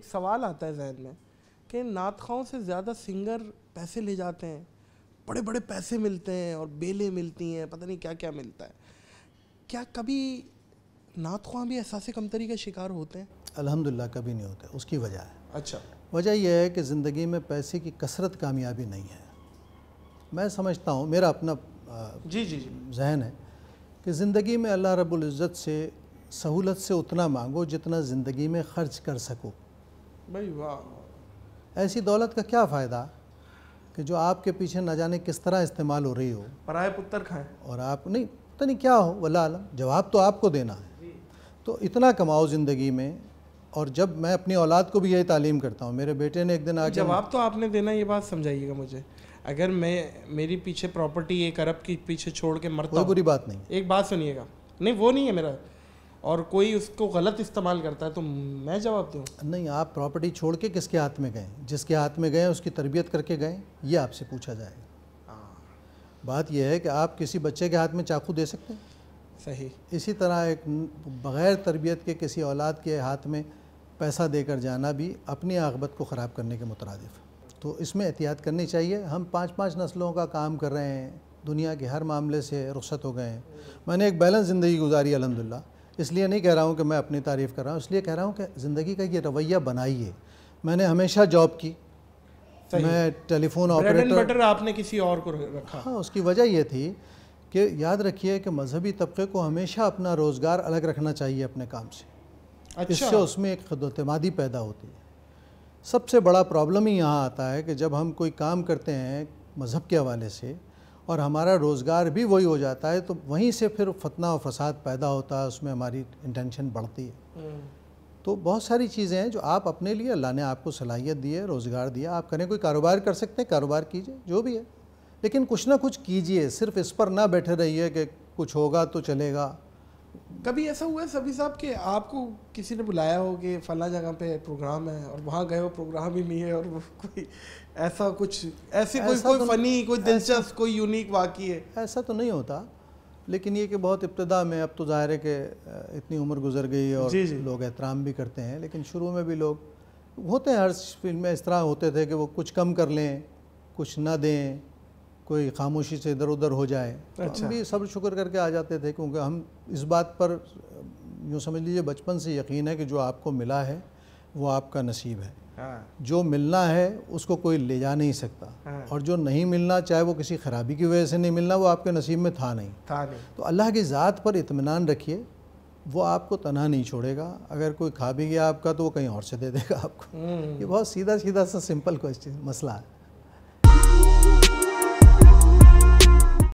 एक सवाल आता है जहन में कि नातखाओं से ज़्यादा सिंगर पैसे ले जाते हैं बड़े बड़े पैसे मिलते हैं और बेलें मिलती हैं पता नहीं क्या क्या मिलता है। क्या कभी नात नातख्वां भी एहसास कमतरी का शिकार होते हैं? अल्हम्दुलिल्लाह कभी नहीं होते उसकी वजह है। अच्छा। वजह यह है कि ज़िंदगी में पैसे की कसरत कामयाबी नहीं है। मैं समझता हूँ मेरा अपना जी जी जी। जहन है कि ज़िंदगी में अल्लाह रब्बुल इज़्ज़त से सहूलत से उतना मांगो जितना ज़िंदगी में ख़र्च कर सको। भाई वाह। ऐसी दौलत का क्या फ़ायदा कि जो आपके पीछे न जाने किस तरह इस्तेमाल हो रही हो? पराए पुत्र खाएँ। और आप नहीं पता नहीं क्या हो वल्ला आलम जवाब तो आपको देना है। तो इतना कमाओ ज़िंदगी में और जब मैं अपनी औलाद को भी यही तालीम करता हूँ मेरे बेटे ने एक दिन आके जवाब तो आपने देना ये बात समझाइएगा मुझे। अगर मैं मेरी पीछे प्रॉपर्टी एक अरब की पीछे छोड़ के मरता कोई बुरी बात नहीं। एक बात सुनिएगा। नहीं वो नहीं है मेरा। और कोई उसको गलत इस्तेमाल करता है तो मैं जवाब दूँ? नहीं आप प्रॉपर्टी छोड़ के किसके हाथ में गए? जिसके हाथ में गए उसकी तरबियत करके गए ये आपसे पूछा जाएगा। बात यह है कि आप किसी बच्चे के हाथ में चाकू दे सकते हैं। सही। इसी तरह एक बग़ैर तरबियत के किसी औलाद के हाथ में पैसा देकर जाना भी अपनी आकबत को ख़राब करने के मुतरदफ़। तो इसमें एहतियात करनी चाहिए। हम पाँच पाँच नस्लों का काम कर रहे हैं। दुनिया के हर मामले से रुखसत हो गए हैं। मैंने एक बैलेंस ज़िंदगी गुजारी अलहमदिल्ला इसलिए नहीं कह रहा हूँ कि मैं अपनी तारीफ़ कर रहा हूँ इसलिए कह रहा हूँ कि ज़िंदगी का ये रवैया बनाइए। मैंने हमेशा जॉब की। मैं टेलीफोन ऑपरेटर आपने किसी और को रखा। हाँ उसकी वजह यह थी कि याद रखिए कि मजहबी तबके को हमेशा अपना रोज़गार अलग रखना चाहिए अपने काम से। अच्छा। इससे उसमें एक खुदतमादी पैदा होती है। सबसे बड़ा प्रॉब्लम ही यहाँ आता है कि जब हम कोई काम करते हैं मज़हब के हवाले से और हमारा रोज़गार भी वही हो जाता है तो वहीं से फिर फतना और फसाद पैदा होता है उसमें हमारी इंटेंशन बढ़ती है। हम्म, तो बहुत सारी चीज़ें हैं जो आप अपने लिए अल्लाह ने आपको सलाहियत दी है रोज़गार दिया आप करें कोई कारोबार कर सकते हैं कारोबार कीजिए जो भी है। लेकिन कुछ ना कुछ कीजिए सिर्फ़ इस पर ना बैठे रहिए कि कुछ होगा तो चलेगा। कभी ऐसा हुआ है सभी साहब कि आपको किसी ने बुलाया हो कि फला जगह पे प्रोग्राम है और वहाँ गए हो प्रोग्राम ही नहीं है और कोई ऐसा कुछ ऐसे कोई ऐसा कोई तो- फनी कोई दिलचस्प कोई यूनिक वाकई है ऐसा तो नहीं होता लेकिन ये कि बहुत इब्तदा में अब तो ज़ाहिर है कि इतनी उम्र गुजर गई है और जी, जी। लोग एहतराम भी करते हैं लेकिन शुरू में भी लोग होते हैं हर फ़िल्म में इस तरह होते थे कि वो कुछ कम कर लें कुछ ना दें कोई खामोशी से इधर उधर हो जाए तो अच्छा। हम भी सब्र शुक्र करके आ जाते थे क्योंकि हम इस बात पर यूँ समझ लीजिए बचपन से यकीन है कि जो आपको मिला है वो आपका नसीब है। हाँ। जो मिलना है उसको कोई ले जा नहीं सकता। हाँ। और जो नहीं मिलना चाहे वो किसी खराबी की वजह से नहीं मिलना वो आपके नसीब में था नहीं। था नहीं। तो अल्लाह की ज़ात पर इतमान रखिए वो आपको तना नहीं छोड़ेगा। अगर कोई खा भी गया आपका तो वो कहीं और से दे देगा आपको। हम्म, ये बहुत सीधा सीधा सा सिंपल क्वेश्चन मसला है।